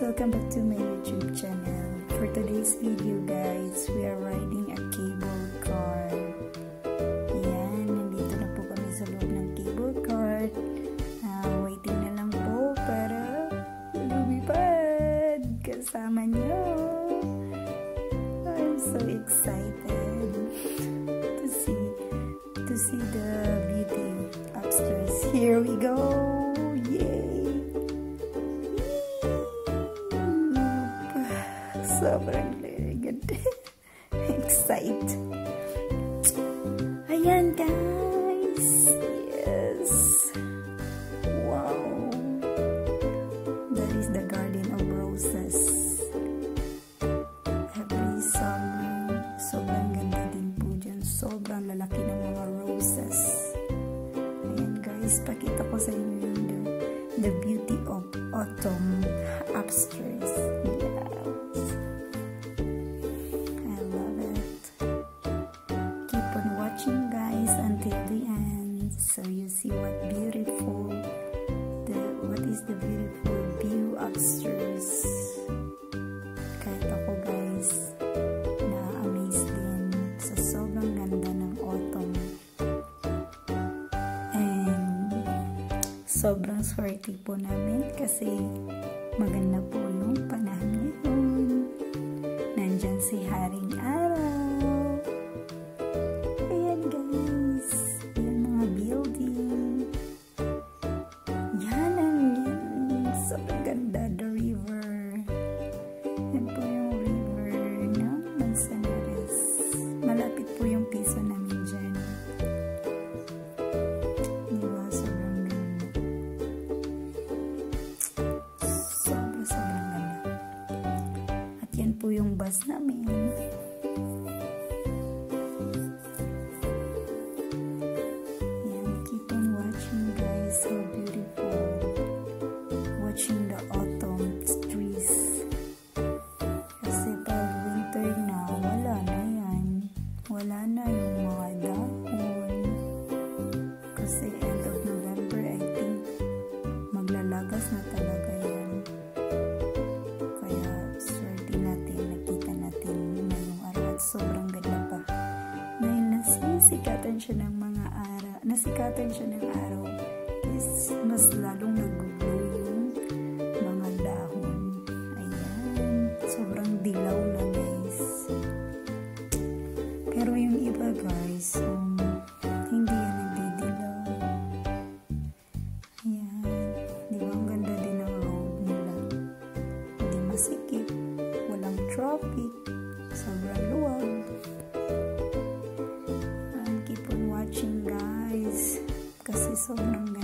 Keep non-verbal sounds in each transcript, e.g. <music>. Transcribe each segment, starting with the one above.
welcome back to my YouTube channel. For today's video guys, we are riding a cable car. Sobrang good. Excite. Ayan, guys. Yes. Wow. That is the Garden of Roses. Every summer, sobrang ganda din po dyan. Sobrang lalaki ng mga roses. Ayan, guys. Pakita ko sa inyo so you see what beautiful the what is the beautiful view upstairs kahit ako guys na amaze din sa sobrang ganda ng autumn. And sobrang swerte po namin kasi maganda po yung panahon ngayon. Nandyan si Haring Araw po yung bus nasisikatan siya ng mga araw, nasikatan siya ng araw, is mas lalong nag-glow yung mga dahon. Ayan, sobrang dilaw na kasi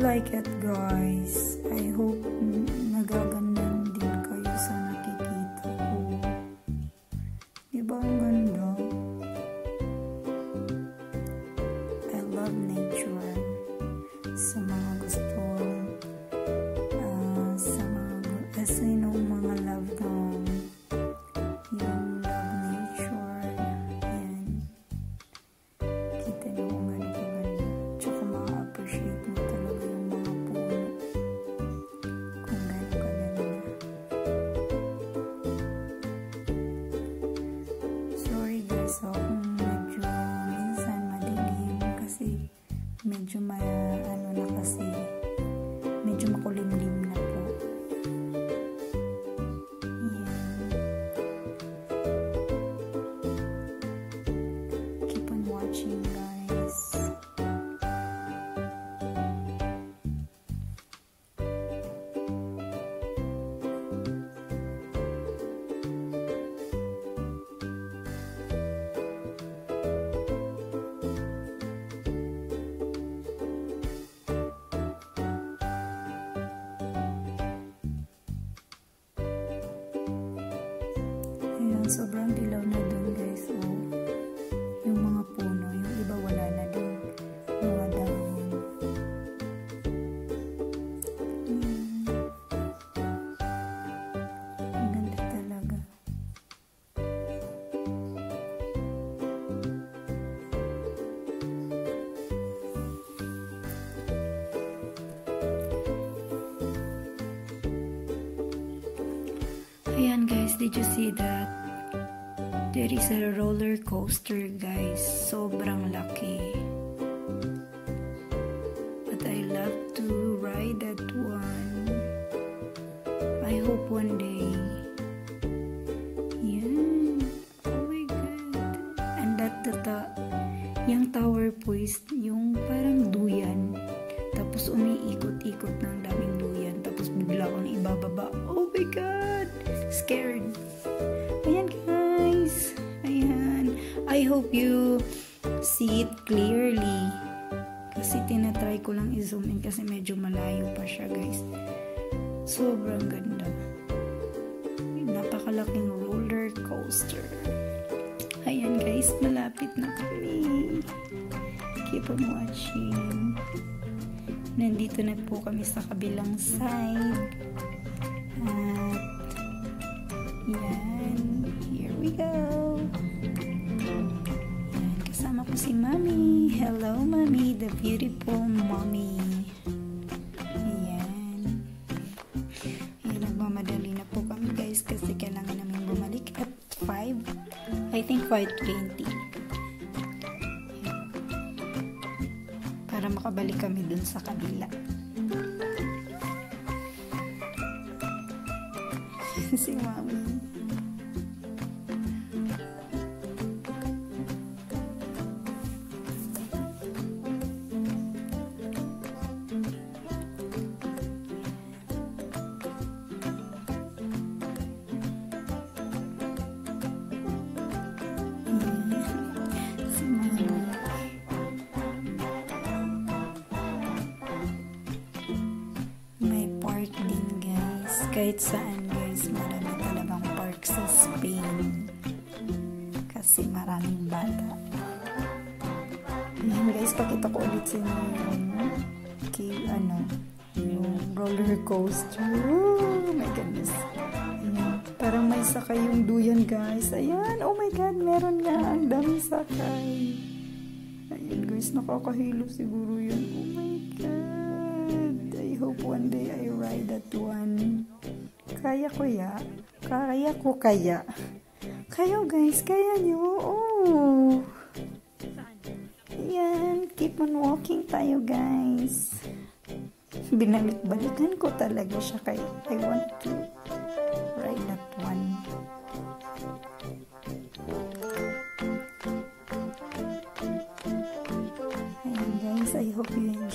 like it guys. Medyo ma ano na kasi did you see that? There is a roller coaster guys. Sobrang laki. But I love to ride that one. I hope one day. Yan. Oh my God. And that the, the yung tower po is yung parang duyan. Tapos umiikot-ikot ng daming duyan. Tapos bigla kang ibababa. Oh my God! Scared. Ayan guys. Ayan. I hope you see it clearly. Kasi tinatry ko lang i-zoom in kasi medyo malayo pa siya guys. Sobrang ganda. Napakalaking roller coaster. Ayan guys, malapit na kami. Keep on watching. Nandito na po kami sa kabilang side. Si Mami. Hello, Mami. The beautiful Mommy. Ayan. Ayan, nagmamadali na po kami guys kasi kailangan namin bumalik at 5. I think 5.20. Para makabalik kami dun sa kabila. <laughs> si Mami. Kahit saan guys, marami talagang park sa Spain. Kasi maraming bata. Ayan guys, pakita ko ulit sa inyo yung ano, yung roller coaster. Oh my goodness. Ayan. Parang may sakay yung duyan guys. Ayan, oh my god, meron nga. Ang daming sakay. Ayan guys, nakakahilo siguro yun. Oh my god. I hope one day I ride that one. Kaya ko ya? Kaya ko kaya? Kayo guys, kaya nyo? Oh. Ayan, keep on walking tayo guys. Binalik-balikan ko talaga siya kay I want to ride that one. Ayan guys, I hope you enjoy